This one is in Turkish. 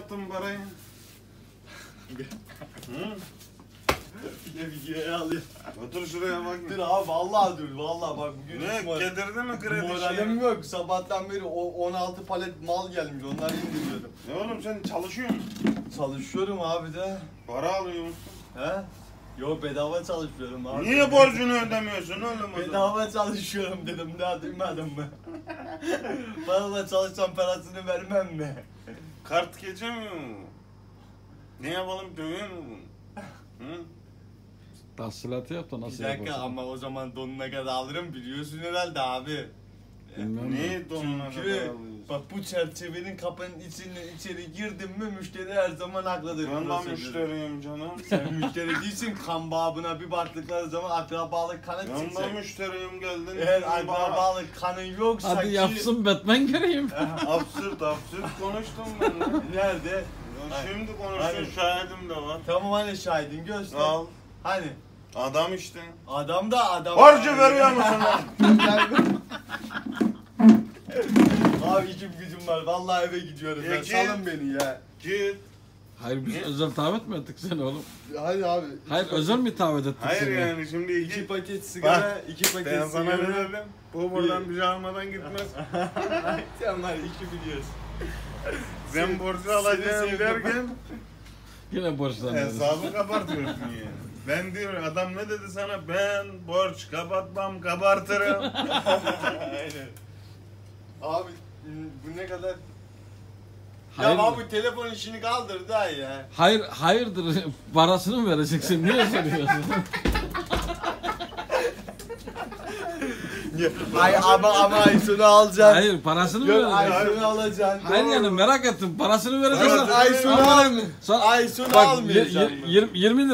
attın parayı? Hı? Bir de videoya alıyor. Otur şuraya bak. Dur abi vallahi dur vallahi bak bugün Ne? hiç mor- Kedirdi mi kredi moralim yok. Sabahtan beri o 16 palet mal gelmiş. Onları indiriyordum. Ne oğlum sen çalışıyor musun? Çalışıyorum abi de. Para alıyor musun? He? Yo bedava çalışıyorum abi. Niye borcunu ödemiyorsun oğlum? Bedava çalışıyorum dedim daha duymadın mı? Bana çalışsam parasını vermem mi? Kart geçemiyor mu? Ne yapalım dövüyor mu bunu? Hı? Tahsilatı yap da Bir nasıl dakika yaparsın? ama o zaman donuna kadar alırım biliyorsun herhalde abi. Bilmem ne. Ne donuna kadar Çünkü alıyorsun? bak bu çerçevenin kapının içine içeri girdin mi müşteri her zaman haklıdır. Ben de müşteriyim canım. Sen müşteri değilsin kan babına bir baktıkları zaman akrabalık kanı Ben de çıkacak. müşteriyim geldin. Eğer dedim, bana. akrabalık kanın yoksa Hadi ki... yapsın Batman göreyim. Absürt absürt konuştum ben. lan. Nerede? Ya Şimdi hani- konuşuyor şahidim de var. Tamam hani şahidin göster. Al. Hani Adam işte. adam da adam. Borcu veriyor musun lan? İşim gücüm var. Vallahi eve gidiyorum. Peki. salın beni ya. Git. Hayır biz Ne? özel davet mi ettik seni oğlum? Hadi abi. Hayır özel mi davet ettik Hayır seni? yani şimdi İki iki paket sigara, iki paket ben sana sigara. ne dedim? Bu buradan bir şey almadan gitmez. Sen var iki biliyorsun. Ben borcu alacağım sevdim. derken Yine borçlanıyoruz. hesabı kapatıyorsun yani. Ben diyor adam ne dedi sana? Ben borç kapatmam kabartırım. Aynen. Abi bu ne kadar... Hayır. Ya abi telefon işini kaldır da ya. Hayır, hayırdır parasını mı vereceksin? Niye soruyorsun? Ay ama ama Aysun'u alacaksın. Hayır parasını mı Yok vereceksin? Aysun'u alacaksın. Hayır yani merak ettim parasını vereceksin. Aysun'u almayacaksın. Sonra- Aysun'u almayacaksın. y- y- 20 lira